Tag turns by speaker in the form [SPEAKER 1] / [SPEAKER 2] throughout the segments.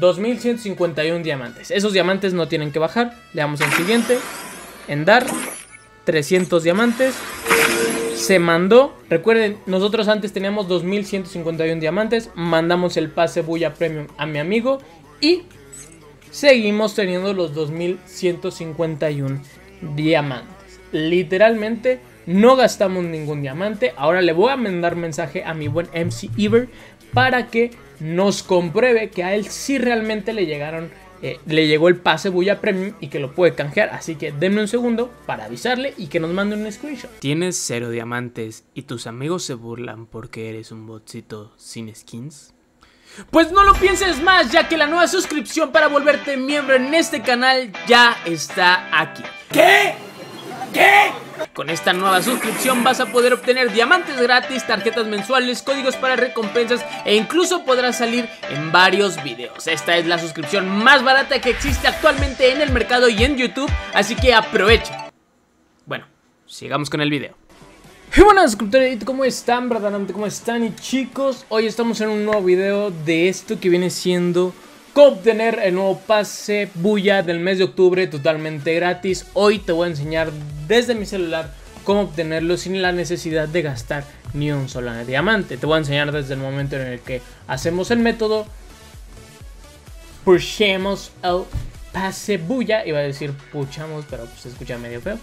[SPEAKER 1] 2151 diamantes. Esos diamantes no tienen que bajar. Le damos en siguiente. En dar. 300 diamantes. Se mandó. Recuerden, nosotros antes teníamos 2151 diamantes. Mandamos el pase Buya Premium a mi amigo. Y seguimos teniendo los 2151 diamantes. Literalmente no gastamos ningún diamante. Ahora le voy a mandar mensaje a mi buen MC Ever para que nos compruebe que a él sí realmente le llegaron. Eh, le llegó el pase Buya Premium y que lo puede canjear. Así que denme un segundo para avisarle y que nos mande un screenshot.
[SPEAKER 2] ¿Tienes cero diamantes y tus amigos se burlan porque eres un botcito sin skins? Pues no lo pienses más, ya que la nueva suscripción para volverte miembro en este canal ya está aquí. ¿Qué? ¿Qué? Con esta nueva suscripción vas a poder obtener diamantes gratis, tarjetas mensuales, códigos para recompensas e incluso podrás salir en varios videos. Esta es la suscripción más barata que existe actualmente en el mercado y en YouTube, así que aprovecha. Bueno, sigamos con el video.
[SPEAKER 1] Y bueno suscriptores, ¿cómo están? ¿cómo están? Y chicos, hoy estamos en un nuevo video de esto que viene siendo obtener el nuevo pase bulla del mes de octubre totalmente gratis. Hoy te voy a enseñar desde mi celular cómo obtenerlo sin la necesidad de gastar ni un solo diamante. Te voy a enseñar desde el momento en el que hacemos el método, pushemos el pase bulla, iba a decir puchamos, pero pues se escucha medio feo.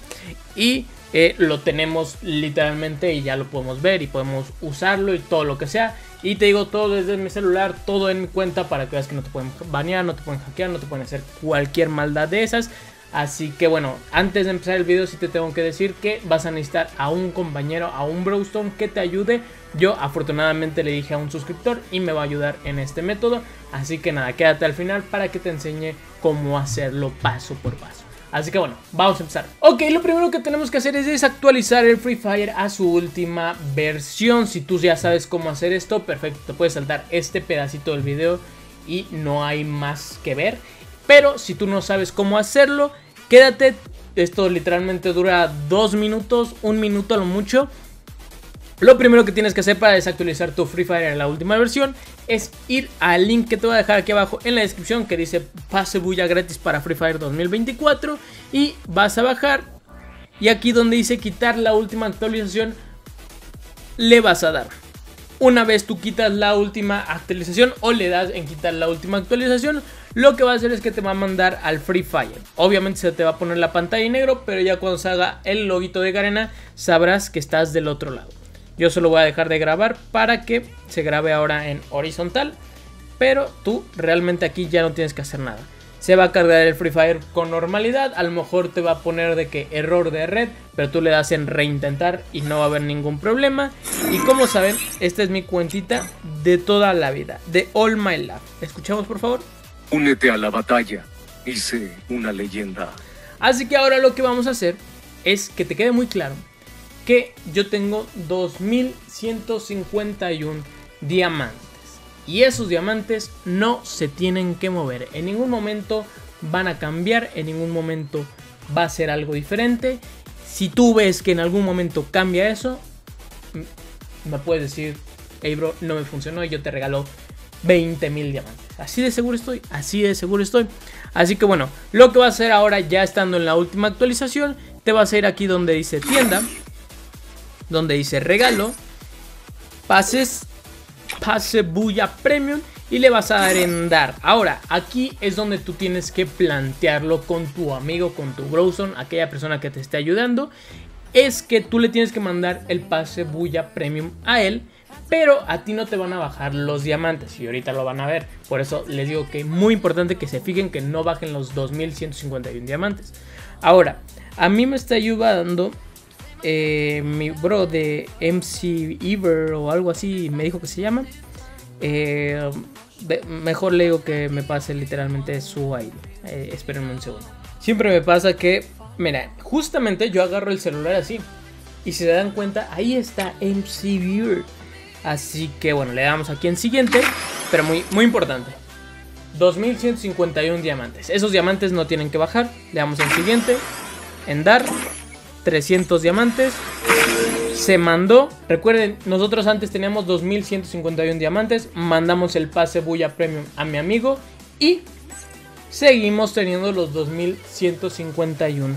[SPEAKER 1] Y eh, lo tenemos literalmente y ya lo podemos ver y podemos usarlo y todo lo que sea. Y te digo todo desde mi celular, todo en mi cuenta para que veas que no te pueden banear, no te pueden hackear, no te pueden hacer cualquier maldad de esas. Así que bueno, antes de empezar el video sí te tengo que decir que vas a necesitar a un compañero, a un Browstone que te ayude. Yo afortunadamente le dije a un suscriptor y me va a ayudar en este método. Así que nada, quédate al final para que te enseñe cómo hacerlo paso por paso. Así que bueno, vamos a empezar. Ok, lo primero que tenemos que hacer es desactualizar el Free Fire a su última versión. Si tú ya sabes cómo hacer esto, perfecto, te puedes saltar este pedacito del video y no hay más que ver. Pero si tú no sabes cómo hacerlo, quédate. Esto literalmente dura dos minutos, un minuto a lo mucho. Lo primero que tienes que hacer para desactualizar tu Free Fire en la última versión es ir al link que te voy a dejar aquí abajo en la descripción que dice pase bulla gratis para Free Fire 2024 y vas a bajar y aquí donde dice quitar la última actualización le vas a dar. Una vez tú quitas la última actualización o le das en quitar la última actualización, lo que va a hacer es que te va a mandar al Free Fire. Obviamente se te va a poner la pantalla en negro, pero ya cuando se haga el loguito de Garena sabrás que estás del otro lado. Yo solo voy a dejar de grabar para que se grabe ahora en horizontal. Pero tú realmente aquí ya no tienes que hacer nada. Se va a cargar el Free Fire con normalidad. A lo mejor te va a poner de que error de red. Pero tú le das en reintentar y no va a haber ningún problema. Y como saben, esta es mi cuentita de toda la vida. De All My Life. ¿Escuchamos por favor?
[SPEAKER 3] Únete a la batalla. Hice una leyenda.
[SPEAKER 1] Así que ahora lo que vamos a hacer es que te quede muy claro que yo tengo 2151 diamantes. Y esos diamantes no se tienen que mover. En ningún momento van a cambiar, en ningún momento va a ser algo diferente. Si tú ves que en algún momento cambia eso, me puedes decir, hey bro, no me funcionó y yo te regalo 20 mil diamantes. Así de seguro estoy, así de seguro estoy. Así que bueno, lo que va a hacer ahora ya estando en la última actualización, te vas a ir aquí donde dice tienda donde dice regalo, pases, pase bulla premium y le vas a dar en dar. Ahora, aquí es donde tú tienes que plantearlo con tu amigo, con tu browser, aquella persona que te esté ayudando. Es que tú le tienes que mandar el pase bulla premium a él. Pero a ti no te van a bajar los diamantes y ahorita lo van a ver. Por eso les digo que es muy importante que se fijen que no bajen los 2151 diamantes. Ahora, a mí me está ayudando eh, mi bro de MC Ever o algo así me dijo que se llama. Eh, mejor le digo que me pase literalmente su ID. Eh, espérenme un segundo. Siempre me pasa que, mira, justamente yo agarro el celular así. Y si se dan cuenta, ahí está MC Ever. Así que bueno, le damos aquí en siguiente. Pero muy, muy importante. 2151 diamantes. Esos diamantes no tienen que bajar. Le damos en siguiente. En dar. 300 diamantes. Se mandó. Recuerden, nosotros antes teníamos 2151 diamantes. Mandamos el pase Buya Premium a mi amigo. Y seguimos teniendo los 2151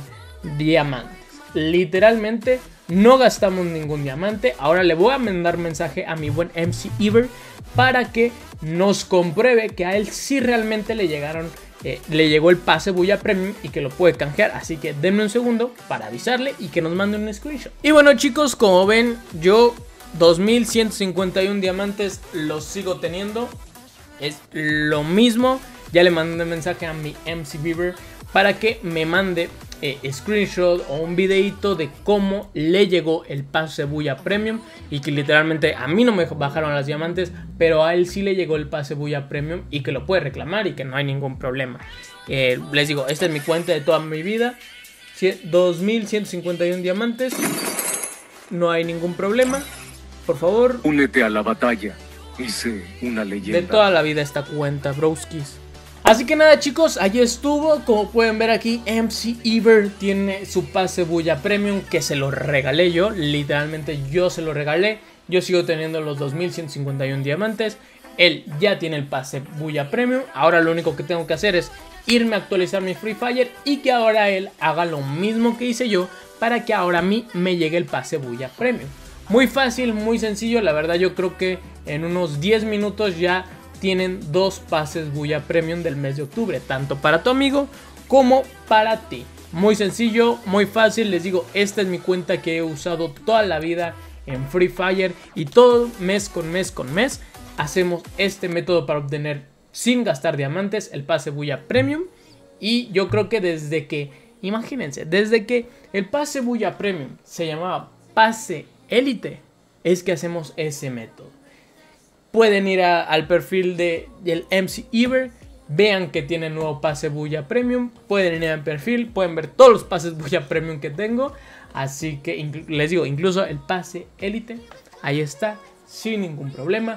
[SPEAKER 1] diamantes. Literalmente no gastamos ningún diamante. Ahora le voy a mandar mensaje a mi buen MC Ever para que nos compruebe que a él sí realmente le llegaron eh, le llegó el pase Buya Premium y que lo puede canjear. Así que denme un segundo para avisarle y que nos mande un screenshot. Y bueno chicos, como ven, yo 2151 diamantes los sigo teniendo. Es lo mismo. Ya le mandé un mensaje a mi MC Beaver para que me mande eh, screenshot o un videito de cómo le llegó el pase Buya Premium y que literalmente a mí no me bajaron las diamantes, pero a él sí le llegó el pase Buya Premium y que lo puede reclamar y que no hay ningún problema. Eh, les digo, esta es mi cuenta de toda mi vida. 2151 diamantes. No hay ningún problema. Por favor.
[SPEAKER 3] Únete a la batalla. Hice una leyenda.
[SPEAKER 1] De toda la vida esta cuenta, broskis. Así que nada chicos, allí estuvo, como pueden ver aquí MC Ever tiene su pase Buya Premium que se lo regalé yo, literalmente yo se lo regalé, yo sigo teniendo los 2151 diamantes, él ya tiene el pase Buya Premium, ahora lo único que tengo que hacer es irme a actualizar mi Free Fire y que ahora él haga lo mismo que hice yo para que ahora a mí me llegue el pase Buya Premium. Muy fácil, muy sencillo, la verdad yo creo que en unos 10 minutos ya tienen dos pases Buya Premium del mes de octubre, tanto para tu amigo como para ti. Muy sencillo, muy fácil, les digo, esta es mi cuenta que he usado toda la vida en Free Fire y todo mes con mes con mes hacemos este método para obtener sin gastar diamantes el pase Buya Premium. Y yo creo que desde que, imagínense, desde que el pase Buya Premium se llamaba pase Élite es que hacemos ese método pueden ir al perfil de, del MC Ever. Vean que tiene nuevo pase Buya Premium. Pueden ir al perfil, pueden ver todos los pases Buya Premium que tengo. Así que les digo, incluso el pase Elite. Ahí está, sin ningún problema.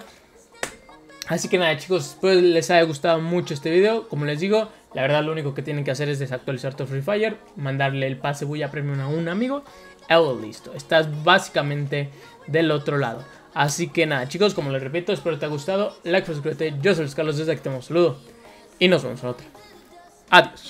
[SPEAKER 1] Así que nada chicos, espero les haya gustado mucho este video. Como les digo, la verdad lo único que tienen que hacer es desactualizar tu Free Fire. Mandarle el pase Buya Premium a un amigo. Listo, estás básicamente del otro lado. Así que nada, chicos, como les repito, espero que te haya gustado. Like, suscríbete. Yo soy Carlos desde aquí te un saludo. Y nos vemos en otra. Adiós.